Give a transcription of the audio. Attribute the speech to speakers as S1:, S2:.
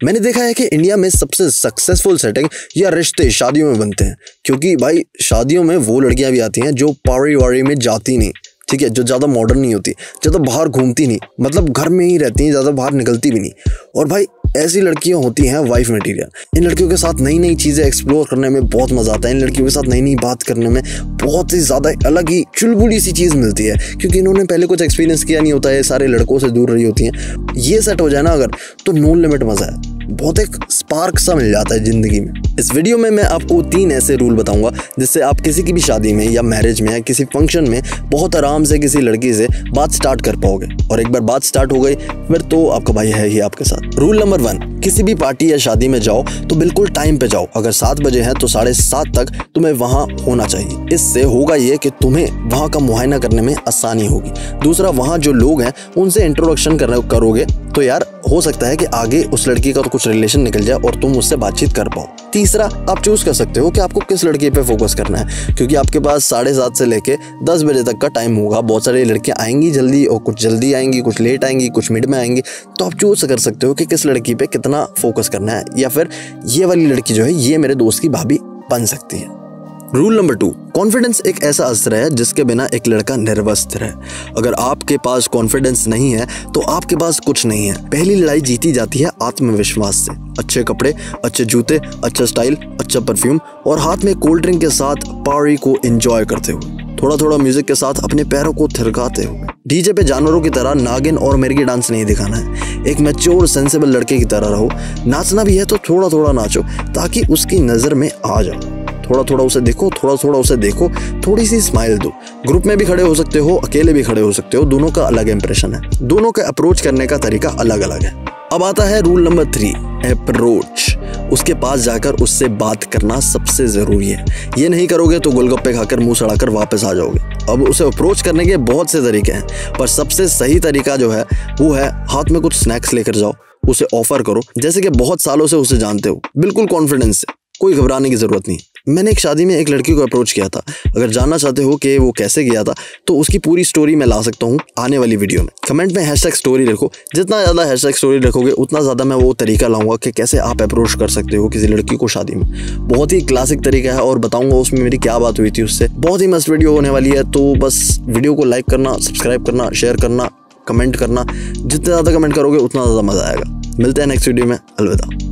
S1: मैंने देखा है कि इंडिया में सबसे सक्सेसफुल सेटिंग या रिश्ते शादियों में बनते हैं, क्योंकि भाई शादियों में वो लड़कियाँ भी आती हैं जो पारी वारी में जाती नहीं, ठीक है, जो ज़्यादा मॉडर्न नहीं होती, ज़्यादा बाहर घूमती नहीं मतलब घर में ही रहती हैं, ज़्यादा बाहर निकलती भी नहीं। और भाई ऐसी लड़कियाँ होती हैं वाइफ मटेरियल इन लड़कियों के साथ नई नई चीज़ें एक्सप्लोर करने में बहुत मज़ा आता है। इन लड़कियों के साथ नई नई बात करने में बहुत ही ज़्यादा अलग ही चुलबुली सी चीज़ मिलती है, क्योंकि इन्होंने पहले कुछ एक्सपीरियंस किया नहीं होता है सारे लड़कों से दूर रही होती हैं। ये सेट हो जाए ना अगर तो नो लिमिट मज़ा है। बहुत एक स्पार्क सा मिल जाता है ज़िंदगी में। इस वीडियो में मैं आपको तीन ऐसे रूल बताऊँगा, जिससे आप किसी की भी शादी में या मैरिज में या किसी फ़ंक्शन में बहुत आराम से किसी लड़की से बात स्टार्ट कर पाओगे। और एक बार बात स्टार्ट हो गई, फिर तो आपका भाई है ही आपके साथ। रूल नंबर वन किसी भी पार्टी या शादी में जाओ तो बिल्कुल टाइम पे जाओ। अगर सात बजे है तो साढ़े सात तक तुम्हें वहाँ होना चाहिए। इससे होगा ये कि तुम्हें वहाँ का मुआयना करने में आसानी होगी। दूसरा, वहाँ जो लोग हैं, उनसे इंट्रोडक्शन करोगे तो यार, हो सकता है कि आगे उस लड़की का तो कुछ रिलेशन निकल जाए और तुम उससे बातचीत कर पाओ। तीसरा, आप चूज़ कर सकते हो कि आपको किस लड़की पे फोकस करना है, क्योंकि आपके पास साढ़े सात से लेके दस बजे तक का टाइम होगा। बहुत सारी लड़कियाँ आएँगी जल्दी और कुछ जल्दी आएँगी, कुछ लेट आएँगी, कुछ मिड में आएँगी। तो आप चूज़ कर सकते हो कि किस लड़की पे कितना फोकस करना है, या फिर ये वाली लड़की जो है, ये मेरे दोस्त की भाभी बन सकती है। रूल नंबर टू कॉन्फिडेंस एक ऐसा अस्त्र है जिसके बिना एक लड़का निर्वस्त्र है। अगर आपके पास कॉन्फिडेंस नहीं है तो आपके पास कुछ नहीं है। पहली लड़ाई जीती जाती है आत्मविश्वास से। अच्छे कपड़े, अच्छे जूते अच्छा स्टाइल अच्छा परफ्यूम और हाथ में कोल्ड ड्रिंक के साथ पारी को एंजॉय करते हुए। थोड़ा थोड़ा म्यूज़िक के साथ अपने पैरों को थिरकाते हुए। डीजे पे जानवरों की तरह नागिन और मेरी डांस नहीं दिखाना है। एक मैच्योर सेंसेबल लड़के की तरह रहो। नाचना भी है तो थोड़ा थोड़ा नाचो, ताकि उसकी नज़र में आ जाओ। थोड़ा थोड़ा उसे देखो थोड़ा थोड़ा उसे देखो थोड़ी सी स्माइल दो। ग्रुप में भी खड़े हो सकते हो, अकेले भी खड़े हो सकते हो, दोनों का अलग इंप्रेशन है। दोनों का अप्रोच करने का तरीका अलग अलग है। अब आता है रूल नंबर थ्री अप्रोच उसके पास जाकर उससे बात करना सबसे ज़रूरी है। ये नहीं करोगे तो गोलगप्पे खाकर मुँह सड़ाकर वापस आ जाओगे। अब उसे अप्रोच करने के बहुत से तरीके हैं, पर सबसे सही तरीका जो है, वो है हाथ में कुछ स्नैक्स लेकर जाओ, उसे ऑफ़र करो। जैसे कि बहुत सालों से उसे जानते हो, बिल्कुल कॉन्फिडेंस से, कोई घबराने की ज़रूरत नहीं। मैंने एक शादी में एक लड़की को अप्रोच किया था। अगर जानना चाहते हो कि वो कैसे गया था तो उसकी पूरी स्टोरी मैं ला सकता हूँ आने वाली वीडियो में। कमेंट में हैशटैग स्टोरी लिखो। जितना ज़्यादा हैशटैग स्टोरी रखोगे उतना ज़्यादा मैं वो तरीका लाऊँगा कि कैसे आप अप्रोच कर सकते हो किसी लड़की को शादी में। बहुत ही क्लासिक तरीका है और बताऊँगा उसमें मेरी क्या बात हुई थी उससे। बहुत ही मस्त वीडियो होने वाली है तो बस वीडियो को लाइक करना सब्सक्राइब करना शेयर करना कमेंट करना। जितना ज़्यादा कमेंट करोगे, उतना ज़्यादा मज़ा आएगा। मिलते हैं नेक्स्ट वीडियो में। अलविदा।